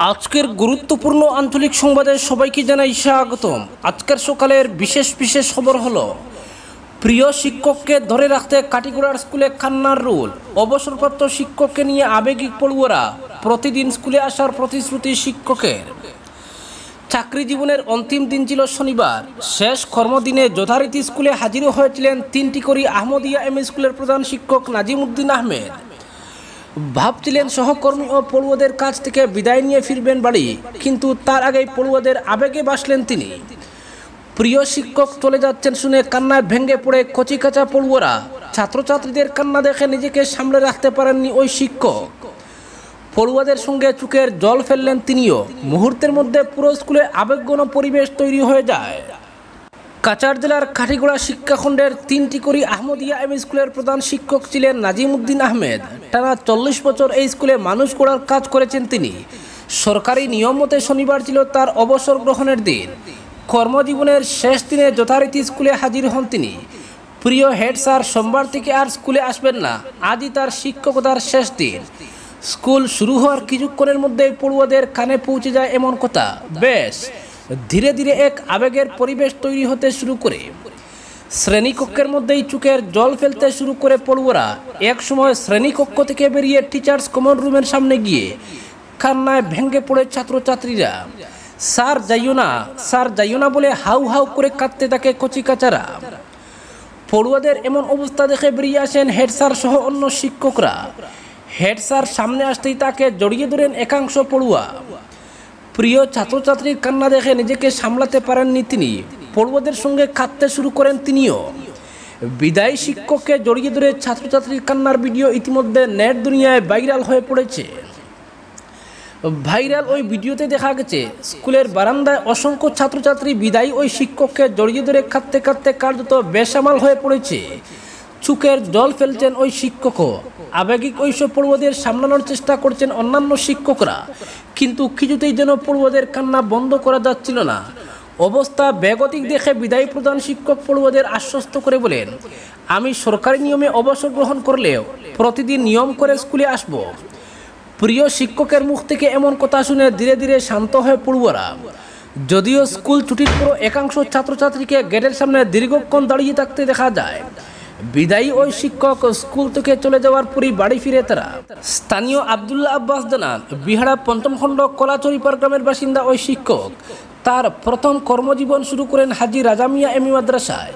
আজকের গুরুত্বপূর্ণ আঞ্চলিক সংবাদে সবাইকে জানাই স্বাগতম। আজকের সকালের বিশেষ বিশেষ খবর হলো, প্রিয় শিক্ষককে ধরে রাখতে কাটিগুড়ার স্কুলে কান্নার রোল। অবসরপ্রাপ্ত শিক্ষককে নিয়ে আবেগিক পড়ুয়ারা প্রতিদিন স্কুলে আসার প্রতিশ্রুতি শিক্ষকের। চাকরি জীবনের অন্তিম দিন ছিল শনিবার। শেষ কর্মদিনে যথারীতি স্কুলে হাজির হয়েছিলেন তিনটি করি আহমদিয়া এম স্কুলের প্রধান শিক্ষক নাজিম উদ্দিন আহমেদ। ভাবছিলেন সহকর্মী ও পড়ুয়াদের কাছ থেকে বিদায় নিয়ে ফিরবেন বাড়ি, কিন্তু তার আগেই পড়ুয়াদের আবেগে বাসলেন তিনি। প্রিয় শিক্ষক চলে যাচ্ছেন শুনে কান্নায় ভেঙে পড়ে কচিকাচা পড়ুয়ারা। ছাত্রছাত্রীদের কান্না দেখে নিজেকে সামলে রাখতে পারেননি ওই শিক্ষক। পড়ুয়াদের সঙ্গে চুকের জল ফেললেন তিনিও। মুহূর্তের মধ্যে পুরো স্কুলে আবেগঘন পরিবেশ তৈরি হয়ে যায়। কাচার জেলার কাঠিগোড়া শিক্ষাখণ্ডের তিনটি করি আহমদিয়া এম স্কুলের প্রধান শিক্ষক ছিলেন নাজিম উদ্দিন আহমেদ। টানা চল্লিশ বছর এই স্কুলে মানুষ গড়ার কাজ করেছেন তিনি। সরকারি নিয়ম মতে শনিবার ছিল তার অবসর গ্রহণের দিন। কর্মজীবনের শেষ দিনে যথারীতি স্কুলে হাজির হন তিনি। প্রিয় হেড স্যার, সোমবার থেকে আর স্কুলে আসবেন না, আজই তার শিক্ষকতার শেষ দিন। স্কুল শুরু হওয়ার কিছুক্ষণের মধ্যেই পড়ুয়াদের কানে পৌঁছে যায় এমন কথা। বেশ ধীরে ধীরে এক আবেগের পরিবেশ তৈরি হতে শুরু করে। শ্রেণীকক্ষের মধ্যেই চুকের জল ফেলতে শুরু করে পড়ুয়ারা। এক সময় শ্রেণীকক্ষ থেকে বেরিয়ে টিচার্স কমন রুমের সামনে গিয়ে কান্নায় ভেঙে পড়ে ছাত্রছাত্রীরা। স্যার, যাইও না, স্যার, যাইও না বলে হাউ হাউ করে কাঁদতে থাকে কচিকাচারা পড়ুয়াদের এমন অবস্থা দেখে বেরিয়ে আসেন হেড স্যার সহ অন্য শিক্ষকরা। হেড স্যার সামনে আসতেই তাকে জড়িয়ে ধরেন একাংশ পড়ুয়া। প্রিয় ছাত্রছাত্রীর কান্না দেখে নিজেকে সামলাতে পারেননি তিনি। পড়ুয়াদের সঙ্গে কাঁদতে শুরু করেন তিনিও। বিদায়ী শিক্ষককে জড়িয়ে ধরে ছাত্রছাত্রীর কান্নার ভিডিও ইতিমধ্যে নেট দুনিয়ায় ভাইরাল হয়ে পড়েছে। ভাইরাল ওই ভিডিওতে দেখা গেছে, স্কুলের বারান্দায় অসংখ্য ছাত্রছাত্রী বিদায়ী ওই শিক্ষককে জড়িয়ে ধরে কাঁদতে কাঁদতে কার্যত বেসামাল হয়ে পড়েছে। চুকের জল ফেলছেন ওই শিক্ষকও আবেগিক ওইসব পড়ুয়াদের সামলানোর চেষ্টা করছেন অন্যান্য শিক্ষকরা। কিন্তু কিছুতেই যেন পড়ুয়াদের কান্না বন্ধ করা যাচ্ছিল না। অবস্থা বেগতিক দেখে বিদায়ী প্রধান শিক্ষক পড়ুয়াদের আশ্বস্ত করে বলেন, আমি সরকারি নিয়মে অবসর গ্রহণ করলেও প্রতিদিন নিয়ম করে স্কুলে আসব। প্রিয় শিক্ষকের মুখ থেকে এমন কথা শুনে ধীরে ধীরে শান্ত হয়ে পড়ুয়ারা। যদিও স্কুল ছুটির পর একাংশ ছাত্রছাত্রীকে গেটের সামনে দীর্ঘক্ষণ দাঁড়িয়ে থাকতে দেখা যায় বিদায়ী ওই শিক্ষক স্কুল থেকে চলে যাওয়ার পরই বাড়ি ফিরে তারা। স্থানীয় আবদুল্লাহ আব্বাস জানান বিহারা পঞ্চম খণ্ড কলাচরিপার গ্রামের বাসিন্দা ওই শিক্ষক। তার প্রথম কর্মজীবন শুরু করেন হাজি রাজামিয়া এমি মাদ্রাসায়।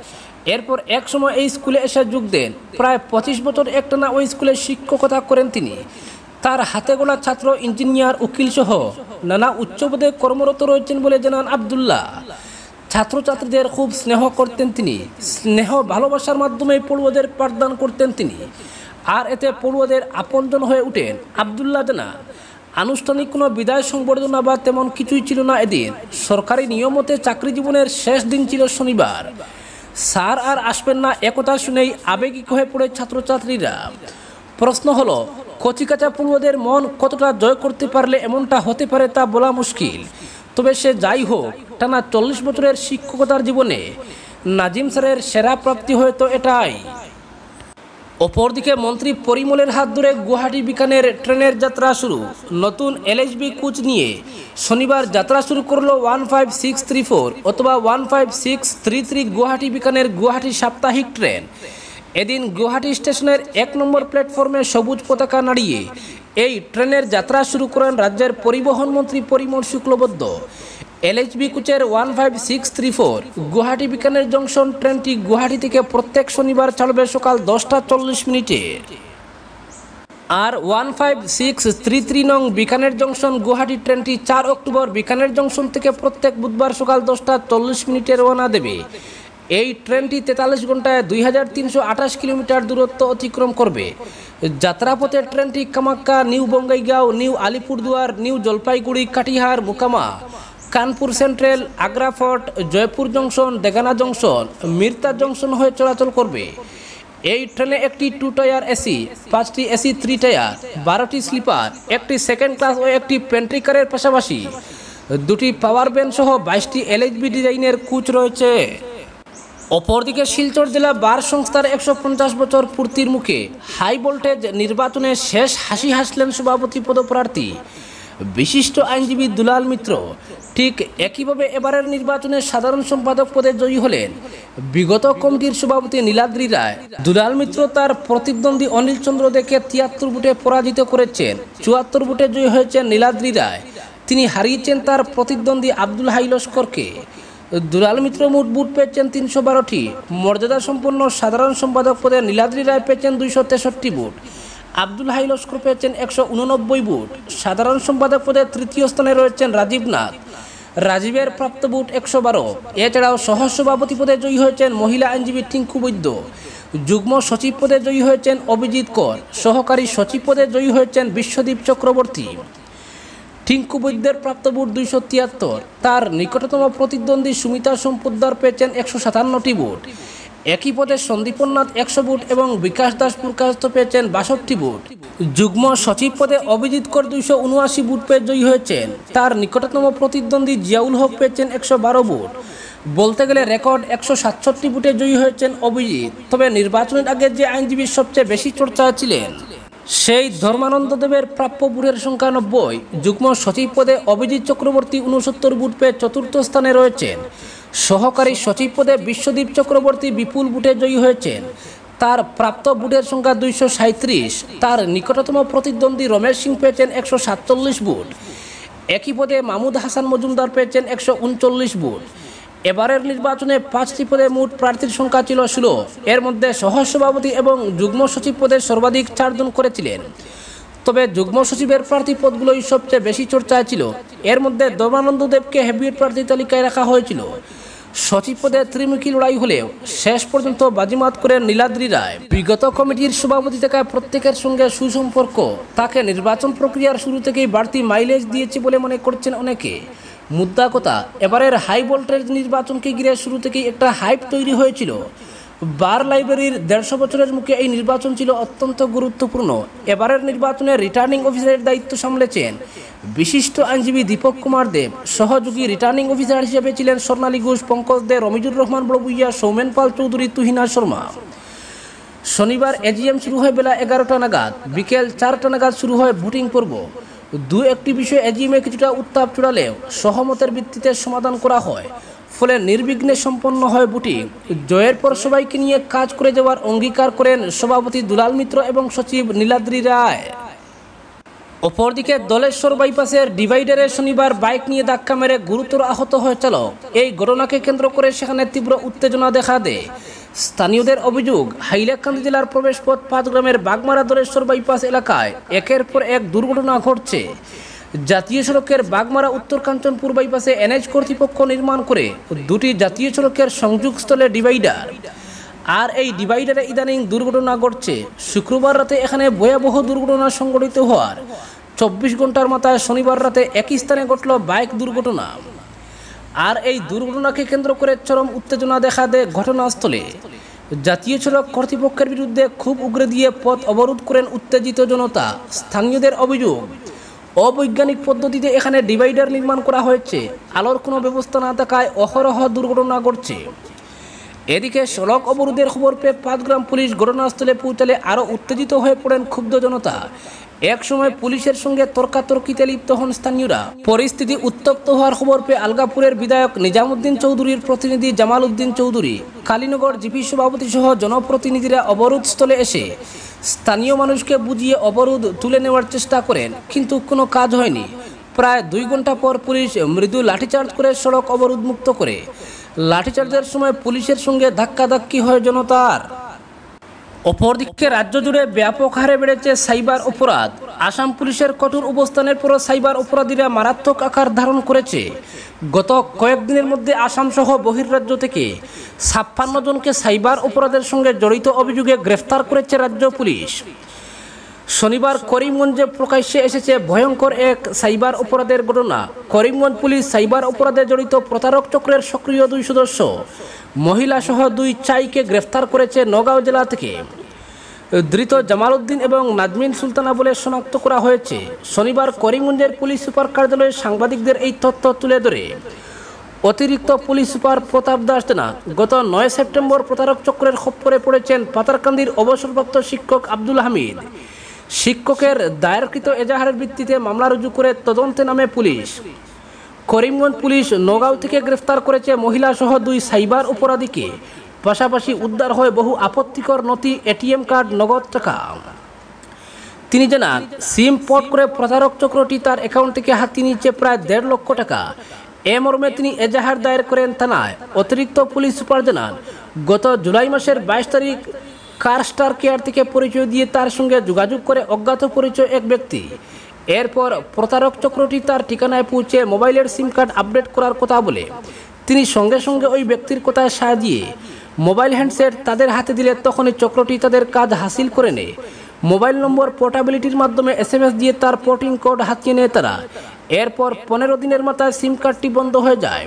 এরপর এক সময় এই স্কুলে এসে যোগ দেন। প্রায় পঁচিশ বছর একটানা ওই স্কুলে শিক্ষকতা করেন তিনি। তার হাতে গোলা ছাত্র, ইঞ্জিনিয়ার উকিল সহ নানা উচ্চ পদে কর্মরত রয়েছেন বলে জানান আবদুল্লাহ। ছাত্রছাত্রীদের খুব স্নেহ করতেন তিনি। স্নেহ ভালোবাসার মাধ্যমে পড়ুয়াদের পাঠদান করতেন তিনি। আর এতে পড়ুয়াদের আপনজন হয়ে উঠেন আবদুল্লাহ জানা। আনুষ্ঠানিক কোনো বিদায় সংবর্ধনা বা তেমন কিছুই ছিল না এদিন। সরকারি নিয়মতে চাকরি জীবনের শেষ দিন ছিল শনিবার। স্যার আর আসবেন না একথা শুনেই আবেগিক হয়ে পড়ে ছাত্রছাত্রীরা। প্রশ্ন হলো কচিকাচা পড়ুয়াদের মন কতটা জয় করতে পারলে এমনটা হতে পারে তা বলা মুশকিল। তবে সে যাই হোক, টানা চল্লিশ বছরের শিক্ষকতার জীবনে নাজিম স্যারের সেরা প্রাপ্তি হয়তো এটাই। অপরদিকে মন্ত্রী পরিমলের হাত ধরে গুয়াহাটি বিকানের ট্রেনের যাত্রা শুরু। নতুন এলএইচবি কোচ নিয়ে শনিবার যাত্রা শুরু করল one five six three four অথবা one five six three three Guwahati Bikaner Guwahati সাপ্তাহিক ট্রেন। এদিন গুয়াহাটি স্টেশনের এক নম্বর প্ল্যাটফর্মে সবুজ পতাকা নাড়িয়ে এই ট্রেনের যাত্রা শুরু করেন রাজ্যের পরিবহন মন্ত্রী পরিমল শুক্লবদ্ধ এলএইচবি কোচের one five six three four Guwahati Bikaner junction ট্রেনটি গুয়াহাটি থেকে প্রত্যেক শনিবার চলবে সকাল দশটা চল্লিশ মিনিটে। আর one five six three three নং বিকানের জংশন গুয়াহাটি ট্রেনটি চার অক্টোবর বিকানের জংশন থেকে প্রত্যেক বুধবার সকাল দশটা চল্লিশ মিনিটে রওনা দেবে। এই ট্রেনটি তেতাল্লিশ ঘন্টায় দুই হাজার তিনশো আঠাশ কিলোমিটার দূরত্ব অতিক্রম করবে। যাত্রাপথে ট্রেনটি Kamakhya, new Bongaigaon, new Alipurduar, new Jalpaiguri, Katihar, Mokama, Kanpur Central, Agra Fort, Jaipur junction, Degana junction, Merta junction হয়ে চলাচল করবে। এই ট্রেনে একটি টু টায়ার এসি, পাঁচটি এসি থ্রি টায়ার বারোটি স্লিপার, একটি সেকেন্ড ক্লাস ও একটি পেন্ট্রিকারের পাশাপাশি। দুটি পাওয়ার ব্যান্ড সহ বাইশটি এলএইচবি ডিজাইনের কুচ রয়েছে। অপরদিকে শিলচর জেলা বার সংস্থার একশো পঞ্চাশ বছর পূর্তির মুখে হাই ভোল্টেজ নির্বাচনে শেষ হাসি হাসলেন সভাপতি পদপ্রার্থী। বিশিষ্ট আইনজীবী দুলাল মিত্র ঠিক একইভাবে এবারের নির্বাচনে সাধারণ সম্পাদক পদে জয়ী হলেন বিগত কমিটির সভাপতি নীলাদ্রি রায়। দুলাল মিত্র তার প্রতিদ্বন্দ্বী অনিল চন্দ্র দেখে তিয়াত্তর বুটে পরাজিত করেছেন। চুয়াত্তর বুটে জয়ী হয়েছেন নীলাদ্রি রায়। তিনি হারিয়েছেন তার প্রতিদ্বন্দ্বী আব্দুল হাই লস্করকে। দুলাল মিত্র মোট বুট পেয়েছেন তিনশো বারোটি। মর্যাদা সম্পন্ন সাধারণ সম্পাদক পদে নীলাদ্রি রায় পেয়েছেন দুইশো তেষট্টি বুট। আব্দুল হাই লস্কর পেয়েছেন একশো উননব্বই বুট। সাধারণ সম্পাদক পদে তৃতীয় স্থানে রয়েছেন রাজীব নাথ। রাজীবের প্রাপ্ত বুট একশো বারো। এছাড়াও সহসভাপতি পদে জয়ী হয়েছেন মহিলা আইনজীবী টিঙ্কু বৈদ্য। যুগ্ম সচিব পদে জয়ী হয়েছেন অভিজিৎ কর। সহকারী সচিব পদে জয়ী হয়েছেন বিশ্বদীপ চক্রবর্তী। টিঙ্কু বৈদ্যের প্রাপ্ত বুট দুইশো তিয়াত্তর। তার নিকটতম প্রতিদ্বন্দ্বী সুমিতা সম্পদ্দার পেয়েছেন একশো সাতান্নটি বুট। একই পদে সন্দীপনাথ একশো বুট এবং বিকাশ দাস পুরকাস্ত পেয়েছেন বাষট্টি বুট। যুগ্ম সচিব পদে অভিজিৎ কর দুইশো উনআশি বুট পেয়ে জয়ী হয়েছেন। তার নিকটতম প্রতিদ্বন্দ্বী জিয়াউল হক পেয়েছেন একশো বারো বুট। বলতে গেলে রেকর্ড একশো সাতষট্টি বুটে জয়ী হয়েছেন অভিজিৎ। তবে নির্বাচনের আগে যে আইনজীবীর সবচেয়ে বেশি চর্চা ছিলেন সেই ধর্মানন্দ দেবের প্রাপ্য বুটের সংখ্যা নব্বই। যুগ্ম সচিব পদে অভিজিৎ চক্রবর্তী উনসত্তর বুট পেয়ে চতুর্থ স্থানে রয়েছেন। সহকারী সচিব পদে বিশ্বদীপ চক্রবর্তী বিপুল বুটে জয়ী হয়েছেন। তার প্রাপ্ত বুটের সংখ্যা দুইশো সাঁত্রিশ তার নিকটতম প্রতিদ্বন্দ্বী রমেশ সিং পেয়েছেন একশো সাতচল্লিশ বুট। একই পদে মামুদ হাসান মজুমদার পেয়েছেন একশো উনচল্লিশ বুট। এবারের নির্বাচনে পাঁচটি পদে মোট প্রার্থীর সংখ্যা ছিল ষোলো। এর মধ্যে সহসভাপতি এবং যুগ্ম সচিব পদে সর্বাধিক চারজন করেছিলেন। তবে যুগ্ম সচিবের প্রার্থী পদগুলোই সবচেয়ে বেশি চর্চায় ছিল। এর মধ্যে দমানন্দ দেবকে হেভিওয়েট প্রার্থী তালিকায় রাখা হয়েছিল। সচিব পদে ত্রিমুখী লড়াই হলেও শেষ পর্যন্ত বাজিমাত করে নীলাদ্রি রায়। বিগত কমিটির সভাপতি থাকায় প্রত্যেকের সঙ্গে সুসম্পর্ক। তাকে নির্বাচন প্রক্রিয়ার শুরু থেকেই বাড়তি মাইলেজ দিয়েছে বলে মনে করছেন অনেকে। মুদ্রা কথা, এবারের হাই ভোল্টেজ নির্বাচনকে ঘিরে শুরু থেকেই একটা হাইপ তৈরি হয়েছিল। বার লাইব্রেরির দেড়শো বছরের মুখে এই নির্বাচন ছিল অত্যন্ত গুরুত্বপূর্ণ। এবারের নির্বাচনে রিটার্নিং অফিসারের দায়িত্ব সামলেছেন বিশিষ্ট আইনজীবী দীপক কুমার দেব। সহযোগী রিটার্নিং অফিসার হিসেবে ছিলেন স্বর্ণালী ঘোষ, পঙ্কজ দে, রমিজুর রহমান বড়বুইয়া, সৌমেন পাল চৌধুরী, তুহিনা শর্মা। শনিবার এজিএম শুরু হয় বেলা এগারোটা নাগাদ। বিকেল চারটা নাগাদ শুরু হয় ভোটিং পর্ব। দু একটি বিষয়ে এজিএমে কিছুটা উত্তাপ চড়ালেও সহমতের ভিত্তিতে সমাধান করা হয়। ফলে নির্বিঘ্নে সম্পন্ন হয় বুটি। জয়ের পর সবাইকে নিয়ে কাজ করে যাওয়ার অঙ্গীকার করেন সভাপতি দুলাল মিত্র এবং সচিব নীলাদ্রি রায়। অপরদিকে দলেশ্বর বাইপাসের ডিভাইডারে শনিবার বাইক নিয়ে ধাক্কা মেরে গুরুতর আহত হয় চালক। এই ঘটনাকে কেন্দ্র করে সেখানে তীব্র উত্তেজনা দেখা দেয়। স্থানীয়দের অভিযোগ, হাইলাকান্দি জেলার প্রবেশপথ পাঁচ গ্রামের বাগমারা দলেশ্বর বাইপাস এলাকায় একের পর এক দুর্ঘটনা ঘটছে। জাতীয় সড়কের বাগমারা উত্তর কাঞ্চনপুর বাইপাসে এনএচ কর্তৃপক্ষ নির্মাণ করে দুটি জাতীয় সড়কের সংযোগস্থলে ডিভাইডার। আর এই ডিভাইডারে ইদানিং দুর্ঘটনা ঘটছে। শুক্রবার রাতে এখানে ভয়াবহ দুর্ঘটনা সংঘটিত হওয়ার। চব্বিশ ঘণ্টার মাথায় শনিবার রাতে একই স্থানে ঘটল বাইক দুর্ঘটনা। আর এই দুর্ঘটনাকে কেন্দ্র করে চরম উত্তেজনা দেখা দেয় ঘটনাস্থলে। জাতীয় সড়ক কর্তৃপক্ষের বিরুদ্ধে খুব উগরে দিয়ে পথ অবরোধ করেন উত্তেজিত জনতা। স্থানীয়দের অভিযোগ, অবৈজ্ঞানিক পদ্ধতিতে এখানে ডিভাইডার নির্মাণ করা হয়েছে। আলোর কোনো ব্যবস্থা না থাকায় অহরহ দুর্ঘটনা ঘটছে। এদিকে সড়ক অবরোধের খবর পেয়ে পাঁচগ্রাম পুলিশ ঘটনাস্থলে পৌঁছালে আরও উত্তেজিত হয়ে পড়েন ক্ষুব্ধ জনতা। এক সময় পুলিশের সঙ্গে তর্কাতর্কিতে লিপ্ত হন স্থানীয়রা। পরিস্থিতি উত্তপ্ত হওয়ার খবর পেয়ে আলগাপুরের বিধায়ক নিজামুদ্দিন চৌধুরীর প্রতিনিধি জামাল উদ্দিন চৌধুরী, কালীনগর জিপি সভাপতি সহ জনপ্রতিনিধিরা অবরোধ স্থলে এসে স্থানীয় মানুষকে বুঝিয়ে অবরোধ তুলে নেওয়ার চেষ্টা করেন, কিন্তু কোনো কাজ হয়নি। প্রায় দুই ঘণ্টা পর পুলিশ মৃদু লাঠিচার্জ করে সড়ক অবরোধ মুক্ত করে। লাঠিচার্জের সময় পুলিশের সঙ্গে ধাক্কাধাক্কি হয় জনতার। অপরদিকে রাজ্য জুড়ে ব্যাপক হারে বেড়েছে সাইবার অপরাধ। আসাম পুলিশের কঠোর অবস্থানের পরও সাইবার অপরাধীরা মারাত্মক আকার ধারণ করেছে। গত কয়েকদিনের মধ্যে আসাম সহ বহির্রাজ্য থেকে ছাপ্পান্ন জনকে সাইবার অপরাধের সঙ্গে জড়িত অভিযোগে গ্রেফতার করেছে রাজ্য পুলিশ। শনিবার করিমগঞ্জে প্রকাশ্যে এসেছে ভয়ঙ্কর এক সাইবার অপরাধের ঘটনা। করিমগঞ্জ পুলিশ সাইবার অপরাধে জড়িত প্রতারক চক্রের সক্রিয় দুই সদস্য, মহিলা সহ দুই চাইকে গ্রেফতার করেছে নগাঁও জেলা থেকে। ধৃত জামাল উদ্দিন এবং নাজমিন সুলতানা বলে শনাক্ত করা হয়েছে। শনিবার করিমগঞ্জের পুলিশ সুপার কার্যালয়ে সাংবাদিকদের এই তথ্য তুলে ধরে। অতিরিক্ত পুলিশ সুপার প্রতাপ দাস জানা গত নয় সেপ্টেম্বর প্রতারক চক্রের খপ্পরে পড়েছেন পাতারকান্দির অবসরপ্রাপ্ত শিক্ষক আব্দুল হামিদ। শিক্ষকের দায়েরকৃত এজাহারের ভিত্তিতে মামলা রুজু করে তদন্তে নামে পুলিশ। করিমগঞ্জ পুলিশ নগাঁও থেকে গ্রেফতার করেছে মহিলা সহ দুই সাইবার অপরাধীকে। পাশাপাশি উদ্ধার হয় বহু আপত্তিকর নথি, এটিএম কার্ড, নগদ টাকা। তিনি জানান, সিম পট করে প্রতারক চক্রটি তার অ্যাকাউন্ট থেকে হাতিয়ে নিচ্ছে প্রায় দেড় লক্ষ টাকা। এ মর্মে তিনি এজাহার দায়ের করেন থানায়। অতিরিক্ত পুলিশ সুপার জানান, গত জুলাই মাসের বাইশ তারিখ কার স্টার কেয়ার থেকে পরিচয় দিয়ে তার সঙ্গে যোগাযোগ করে অজ্ঞাত পরিচয় এক ব্যক্তি? এরপর প্রতারক চক্রটি তার ঠিকানায় পৌঁছে মোবাইলের সিম কার্ড আপডেট করার কথা বলে, তিনি সঙ্গে সঙ্গে ওই ব্যক্তির কথায় সায় দিয়ে মোবাইল হ্যান্ডসেট তাদের হাতে দিলে তখনই চক্রটি তাদের কাজ হাসিল করে নেয়। মোবাইল নম্বর পোর্টাবিলিটির মাধ্যমে এস দিয়ে তার পোর্টিং কোড হাতিয়ে নেয় তারা। এরপর পনেরো দিনের মাথায় সিম কার্ডটি বন্ধ হয়ে যায়।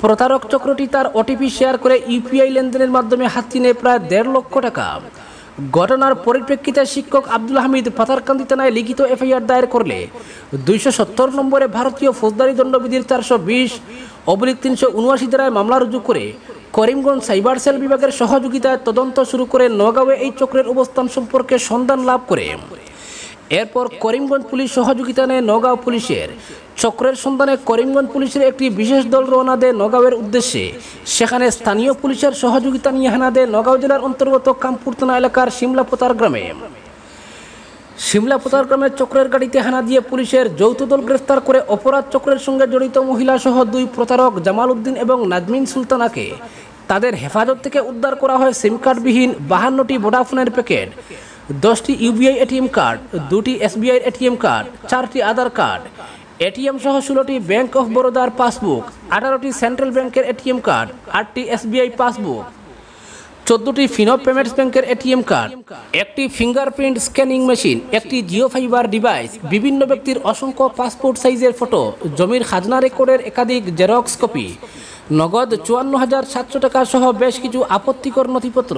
প্রতারক চক্রটি তার ওটিপি শেয়ার করে ইউপিআই লেনদেনের মাধ্যমে হাতিয়ে নেয় প্রায় দেড় লক্ষ টাকা। ঘটনার পরিপ্রেক্ষিতে শিক্ষক আব্দুল হামিদ পাথারকান্দি থানায় লিখিত এফআইআর দায়ের করলে দুইশো সত্তর নম্বরে ভারতীয় ফৌজদারি দণ্ডবিধির চারশো বিশ অবলিক তিনশো উনআশি ধারায় মামলা রুজু করে করিমগঞ্জ সাইবার সেল বিভাগের সহযোগিতায় তদন্ত শুরু করে নগাঁওয়ে এই চক্রের অবস্থান সম্পর্কে সন্ধান লাভ করে। এরপর করিমগঞ্জ পুলিশ সহযোগিতা নেয় নগাঁও পুলিশের। চক্রের সন্ধানে করিমগঞ্জ পুলিশের একটি বিশেষ দল রওনা দেয় নগাঁওয়ের উদ্দেশ্যে। সেখানে স্থানীয় পুলিশের সহযোগিতা নিয়ে হানা দেয় নগাঁও জেলার অন্তর্গত কামপুর থানা এলাকার শিমলাপোতার গ্রামে। শিমলাপোতার গ্রামের চক্রের গাড়িতে হানা দিয়ে পুলিশের যৌথ দল গ্রেফতার করে অপরাধ চক্রের সঙ্গে জড়িত মহিলা সহ দুই প্রতারক জামাল উদ্দিন এবং নাজমিন সুলতানাকে। তাদের হেফাজত থেকে উদ্ধার করা হয় সিম কার্ডবিহীন বাহান্নটি ভোডাফোনের প্যাকেট, দশটি ইউবিআই এটিএম কার্ড, দুটি এসবিআই এটিএম কার্ড, চারটি আধার কার্ড এটিএম সহ ষোলোটি ব্যাংক অফ বরোদার পাসবুক, আঠারোটি সেন্ট্রাল ব্যাংকের এটিএম কার্ড, আটটি এসবিআই পাসবুক, চোদ্দটি ফিনো পেমেন্টস ব্যাংকের এটিএম কার্ড, একটি ফিঙ্গারপ্রিন্ট স্ক্যানিং মেশিন, একটি জিও ফাইবার ডিভাইস, বিভিন্ন ব্যক্তির অসংখ্য পাসপোর্ট সাইজের ফটো, জমির খাজনা রেকর্ডের একাধিক জেরক্স কপি, নগদ চুয়ান্ন হাজার সাতশো টাকা সহ বেশ কিছু আপত্তিকর নথিপত্র।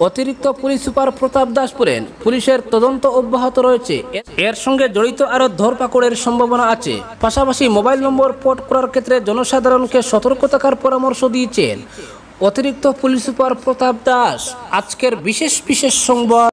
অতিরিক্ত পুলিশ সুপার প্রতাপ দাস বলেন, পুলিশের তদন্ত অব্যাহত রয়েছে। এর সঙ্গে জড়িত আরও ধরপাকড়ের সম্ভাবনা আছে। পাশাপাশি মোবাইল নম্বর পোর্ট করার ক্ষেত্রে জনসাধারণকে সতর্ক থাকার পরামর্শ দিয়েছেন। অতিরিক্ত পুলিশ সুপার প্রতাপ দাস, আজকের বিশেষ বিশেষ সংবাদ।